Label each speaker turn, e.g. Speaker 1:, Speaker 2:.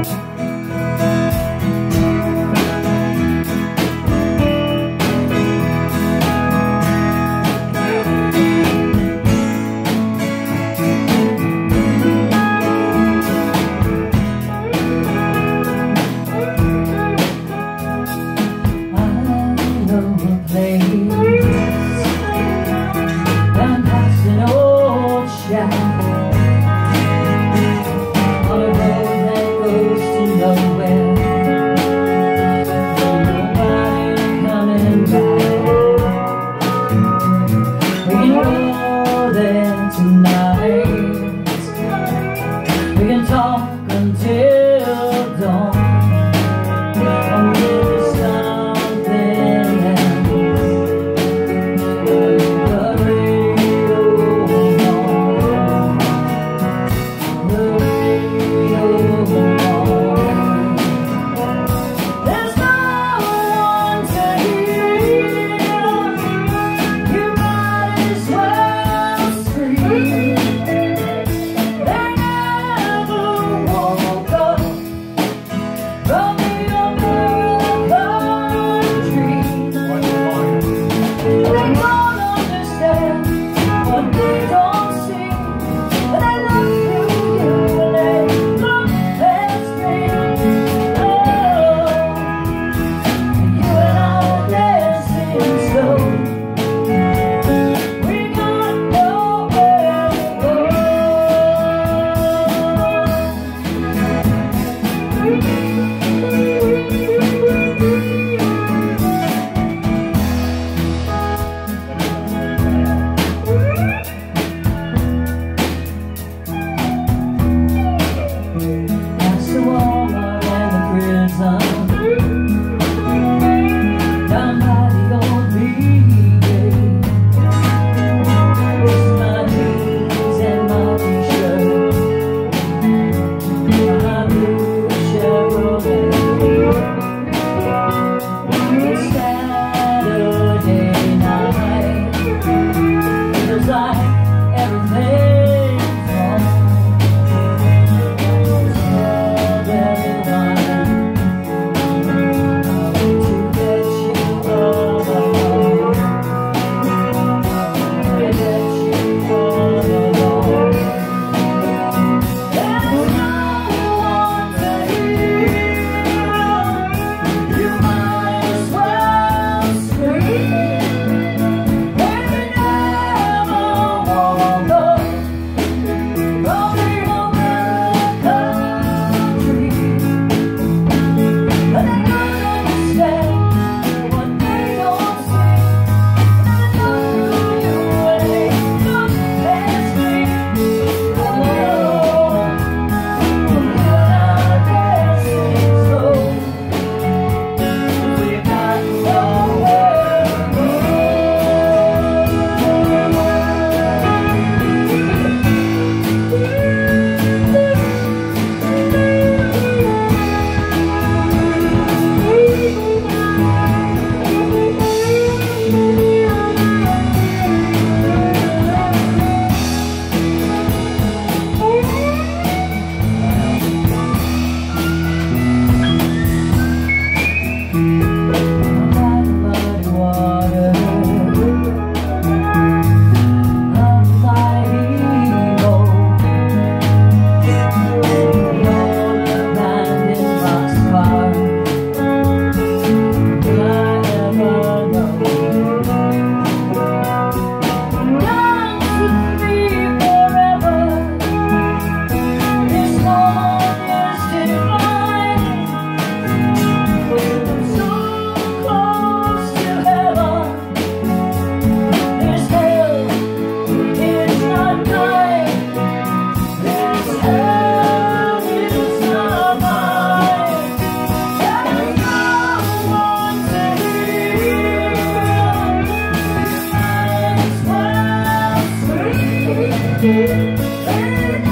Speaker 1: Música Yeah.